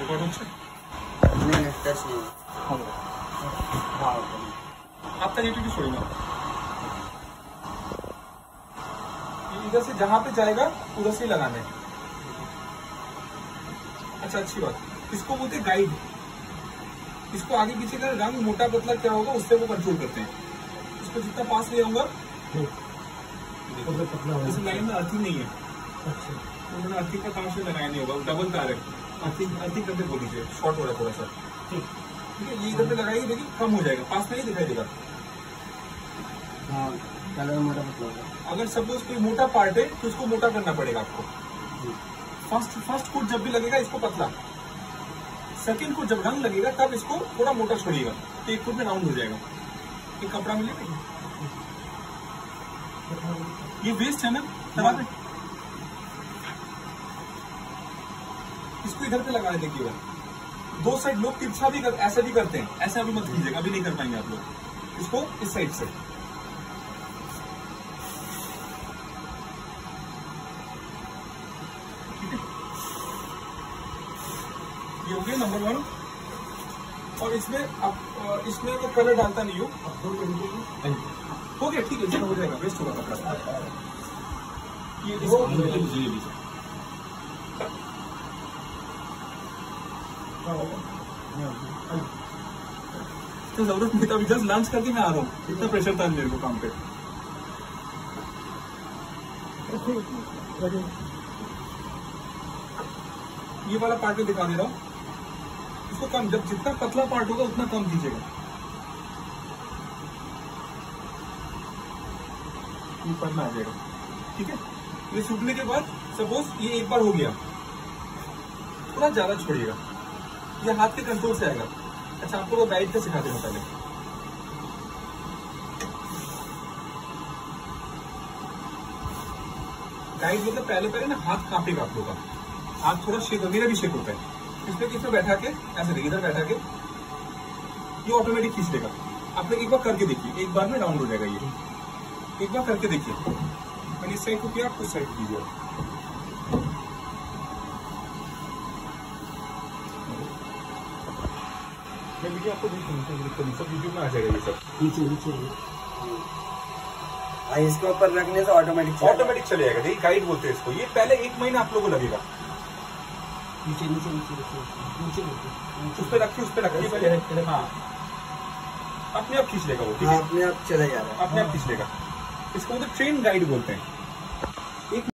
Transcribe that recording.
Record होगा नहीं touch नहीं होगा हाँ आपका यूट्यूब छोड़ेंगे इधर से जहाँ पे जाएगा उधर से लगाने अच्छा। अच्छी बात इसको बोलते गाइड इसको आगे पीछे का रंग मोटा पतला क्या होगा उससे वो कंट्रोल करते हैं इसको जितना पास ले आऊँगा लाइन में अर्थी नहीं है। अच्छा। उन्होंने अर्थी का काम से लगाया नहीं होगा डबल तार है। अर्थिंग अर्थिंग करके बोल दीजिए शॉर्ट हो रहा है थोड़ा सा। ठीक है ये इधर पे लगाइए देखिए कम हो जाएगा पास में ही दिखाई देगा। हाँ है अगर सपोज़ कोई मोटा पार्ट है तो उसको मोटा करना पड़ेगा आपको। फ़र्स्ट फ़र्स्ट फुट जब भी लगेगा इसको पतला। सेकंड को जब रंग लगेगा तब इसको थोड़ा मोटा छोड़िएगा तो एक फुट में राउंड हो जाएगा। एक कपड़ा मिलेगा ये वेस्ट है ना लगा दे इसको इधर पे लगा देखिएगा। दो साइड लोग तिरछा भी कर, ऐसे भी करते हैं। ऐसे अभी मत कीजिएगा अभी नहीं कर पाएँगे आप लोग। इसको इस साइड से। ये हो गया नंबर वन और इसमें अब इसमें मैं कलर डालता नहीं हूँ। हो गया ठीक है हो जाएगा वेस्ट होगा कपड़ा ये तो ज़रूरत नहीं था जस्ट लंच करके मैं आ रहा हूँ। इतना प्रेशर था मेरे को काम पे। ये वाला पार्ट में दिखा दे रहा हूँ। इसको कम, जब जितना पतला पार्ट होगा, उतना कम कीजिएगा। ऊपर में आ जाएगा। ठीक है? ये सूखने के बाद सपोज़ ये एक बार हो गया। थोड़ा ज़्यादा छोड़िएगा। ये हाथ के कंट्रोल से आएगा। अच्छा आपको वो गाइड का सिखा देना पहले। गाइड मतलब पहले पहले ना हाथ कांपेगा आप लोग का। हाथ थोड़ा शेक मेरा भी शेक होता है। इसमें किसमें बैठा के, ऐसे देखिए, इधर बैठा के, ये ऑटोमेटिक खींच लेगा। आप लोग एक बार करके देखिए, एक बार में डाउन हो जाएगा ये। एक बार करके देखिए। मैंने इस साइड को किया, आप उस साइड कीजिए। वीडियो आपको सब यूट्यूब में आ जाएगा ये सब। नीचे नीचे हाँ। इसके ऊपर रखने से ऑटोमेटिक ऑटोमेटिक चले जाएगा देखिए गाइड बोलते हैं इसको। ये पहले एक महीना आप लोगों को लगेगा। नीचे नीचे नीचे नीचे नीचे उस पर रखिए उस पर रखिए। पहले हाँ। अपने आप खींच लेगा वो ठीक हाँ है? अपने आप चला जा रहा है। अपने आप खींच लेगा। इसको मतलब ट्रेन गाइड बोलते हैं।